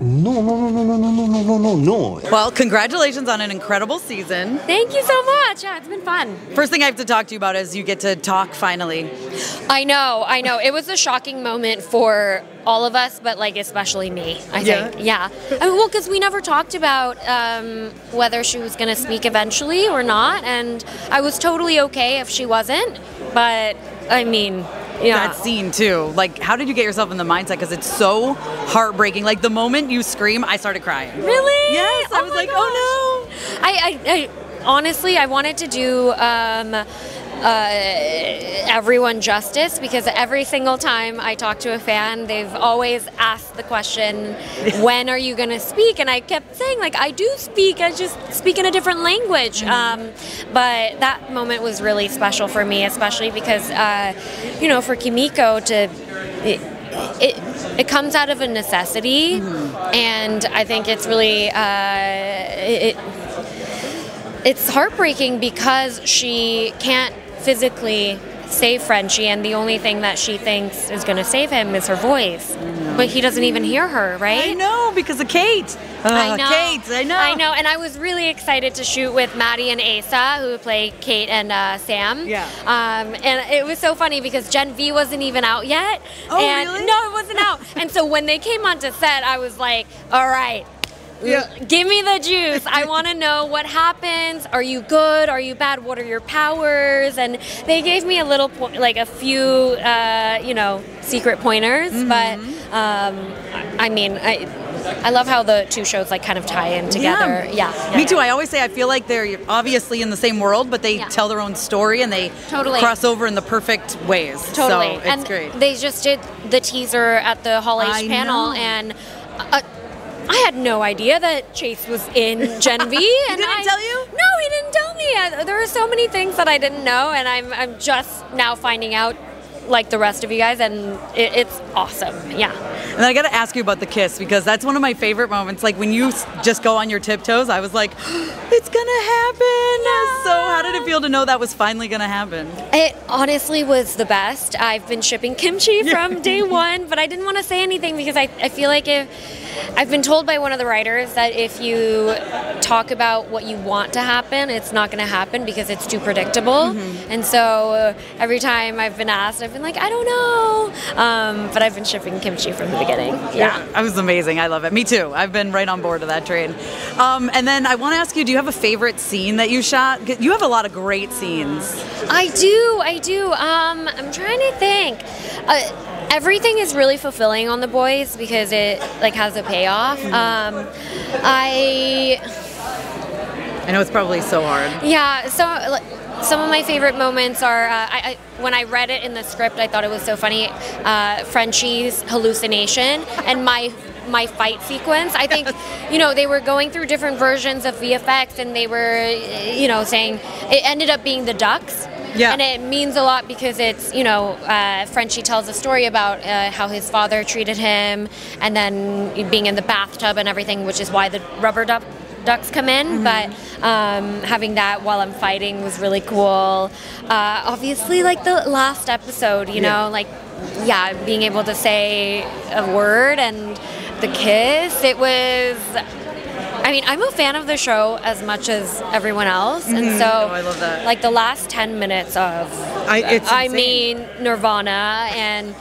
No, no, no, no, no, no, no, no, no, no, no. Well, congratulations on an incredible season. Thank you so much. Yeah, it's been fun. First thing I have to talk to you about is you get to talk finally. I know, I know. It was a shocking moment for all of us, but like especially me. I Yeah? think. Yeah. I mean, well, because we never talked about um, whether she was going to speak eventually or not, and I was totally okay if she wasn't. But I mean, yeah. That scene too. Like, how did you get yourself in the mindset? Because it's so heartbreaking. Like the moment you scream, I started crying. Really? Yes. I Oh was my like, oh no. I, I, I honestly, I wanted to do um, uh, everyone justice because every single time I talk to a fan, they've always asked the question, "When are you going to speak?" And I kept saying, like, I do speak. I just speak in a different language. Um, but that moment was really special for me, especially because, uh, you know, for Kimiko to. It, it, it comes out of a necessity, and I think it's really uh, it, it's heartbreaking because she can't physically save Frenchie, and the only thing that she thinks is going to save him is her voice. But he doesn't even hear her, right? I know because of Kate. I know. Kate, I know. I know, and I was really excited to shoot with Maddie and Asa, who play Kate and uh, Sam. Yeah. Um, and it was so funny because Gen V wasn't even out yet. Oh, and really? No, it wasn't out. and so when they came onto set, I was like, all right. Yeah. Give me the juice. I want to know what happens. Are you good? Are you bad? What are your powers? And they gave me a little, po- like a few, uh, you know, secret pointers. Mm-hmm. But um, I mean, I, I love how the two shows like kind of tie in together. Yeah. yeah, Me too. I always say I feel like they're obviously in the same world, but they Yeah. tell their own story and they Totally. cross over in the perfect ways. Totally. So it's and great. they just did the teaser at the Hall H I panel, know. and uh, I had no idea that Chace was in Gen V. and didn't I- tell you? No, he didn't tell me. I, there are so many things that I didn't know, and I'm I'm just now finding out. Like the rest of you guys, and it, it's awesome. Yeah. And I got to ask you about the kiss because that's one of my favorite moments. Like when you just go on your tiptoes, I was like, it's gonna happen. So how did it feel to know that was finally gonna happen? It honestly was the best. I've been shipping kimchi from day one, but I didn't want to say anything because I, I feel like if I've been told by one of the writers that if you talk about what you want to happen, it's not going to happen because it's too predictable. And so uh, every time I've been asked, I've been like, I don't know. Um, but I've been shipping kimchi from the beginning. Yeah. That was amazing. I love it. Me too. I've been right on board of that train. Um, and then I want to ask you: Do you have a favorite scene that you shot? You have a lot of great scenes. I do, I do. Um, I'm trying to think. Uh, everything is really fulfilling on the boys because it like has a payoff. Um, I I know it's probably so hard. yeah. So like, some of my favorite moments are uh, I, I, when I read it in the script. I thought it was so funny. Uh, Frenchie's hallucination and my my fight sequence. I think you know they were going through different versions of VFX and they were you know saying it ended up being the ducks. Yeah. And it means a lot because it's, you know, uh, Frenchie tells a story about uh, how his father treated him and then being in the bathtub and everything, which is why the rubber duck, ducks come in. But um, having that while I'm fighting was really cool. Uh, obviously, like the last episode, you know, like, yeah, being able to say a word and the kiss, it was. I mean, I'm a fan of the show as much as everyone else, and mm-hmm. so Oh, I love that. like the last 10 minutes of I- it's I mean Nirvana and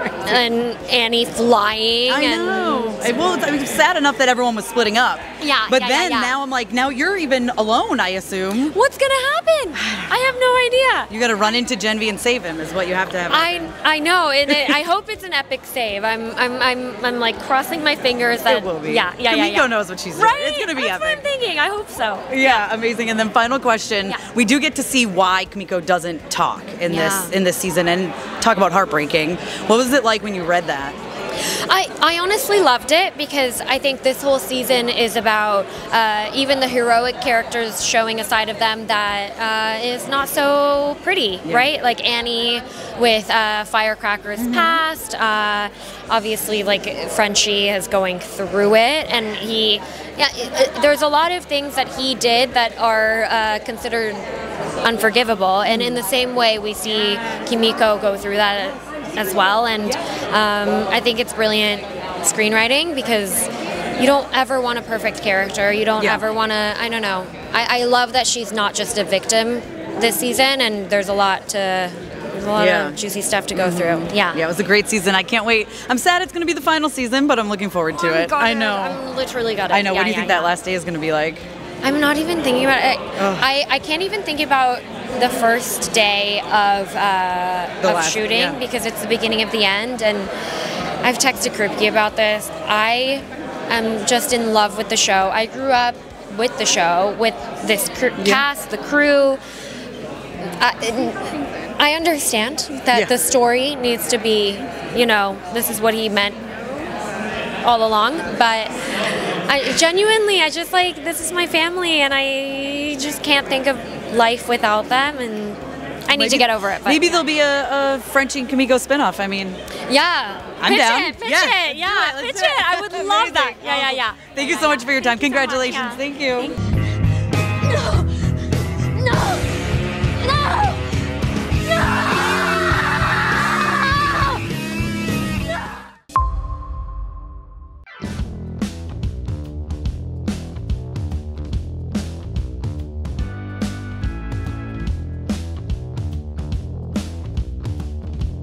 and Annie flying I and know. Well, I mean, it's sad enough that everyone was splitting up. Yeah, But yeah, yeah, then yeah. now I'm like, now you're even alone. I assume what's gonna happen? I have no idea. you got to run into Gen V and save him. Is what you have to have. I I know, and it, I hope it's an epic save. I'm I'm I'm, I'm like crossing my fingers that it will be. yeah yeah yeah, Kimiko yeah. knows what she's doing. Right, It's gonna be That's what I'm epic. thinking. I hope so. Yeah, amazing. And then final question: Yeah. We do get to see why Kimiko doesn't talk in this in this season, and talk about heartbreaking. What was it like when you read that? I, I honestly loved it because I think this whole season is about uh, even the heroic characters showing a side of them that uh, is not so pretty, right? Like Annie with uh, Firecracker's past. Uh, obviously, like Frenchie is going through it, and he, yeah, there's a lot of things that he did that are uh, considered unforgivable. And in the same way, we see Kimiko go through that as well. And um, I think it's brilliant screenwriting because you don't ever want a perfect character. You don't Yeah. ever want to. I don't know. I, I love that she's not just a victim this season, and there's a lot to. There's a lot Yeah. Of juicy stuff to go through. Yeah. Yeah, it was a great season. I can't wait. I'm sad it's going to be the final season, but I'm looking forward to I'm it. I know. I'm literally got it. I know. Yeah, what do you think that last day is going to be like? I'm not even thinking about it. I, I can't even think about the first day of uh, of last- shooting yeah. because it's the beginning of the end, and I've texted Kripke about this. I am just in love with the show. I grew up with the show, with this cr- cast, the crew. I, I understand that Yeah. the story needs to be, you know, this is what he meant all along, but I genuinely, I just like this is my family, and I just can't think of life without them and I need maybe, to get over it. But. Maybe there'll be a, a French and Kimiko spinoff. I mean, yeah, I'm pitch down. It, pitch yeah, it, yeah, it, pitch it. it. I would love that. Yeah, yeah, yeah. Thank yeah, you so yeah. much for your time. Thank Congratulations. You so much, yeah. Thank you. Thank no, no, no.